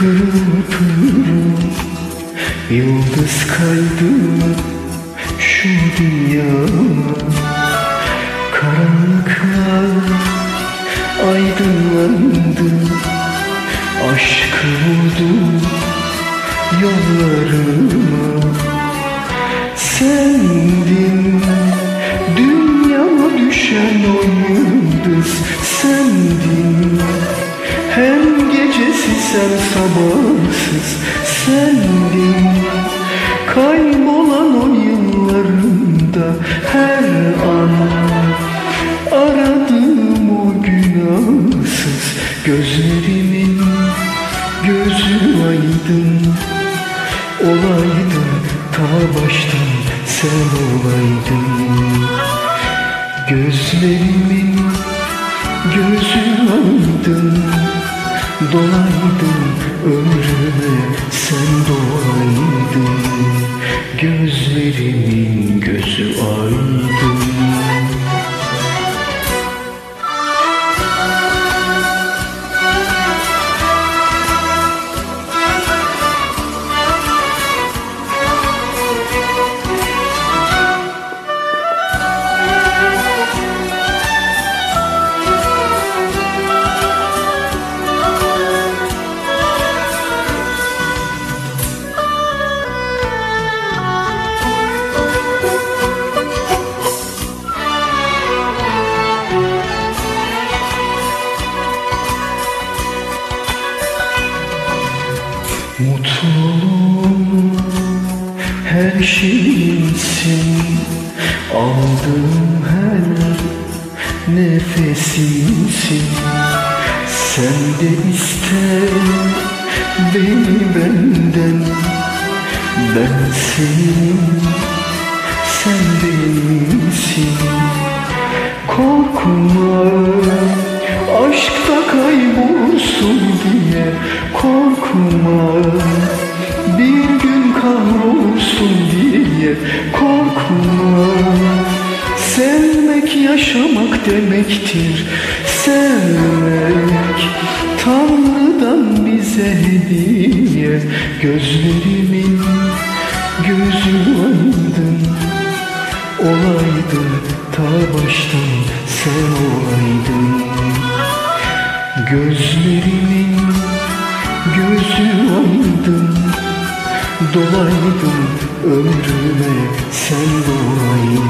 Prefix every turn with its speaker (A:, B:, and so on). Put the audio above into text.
A: Pırıl yıldız kaydı şu dünya. Karanlıklar aydınlandı Aşkı vurdu yollarıma. Sendin sen sabahsız Sendin kaybolan o yıllarında Her an aradığım o günahsız Gözlerimin gözü aydın Olaydı ta baştan sen olaydın. Gözlerimin gözü aydın Dolaydın ömrüme sen dolaydın Gözlerimin Mutluluğum her şeyimsin Aldığım her nefesimsin. Sen de iste beni benden. Ben senin, sen benimsin. Korkma aşkta kaybolsun diye Korkma kahrolsun diye Korkma. Sevmek yaşamak demektir. Sevmek Tanrı'dan bize hediye. Gözlerimin gözü aydın. Olaydı ta baştan sen olaydın. Gözlerimin Dolaydın ömrüme sen dolaydın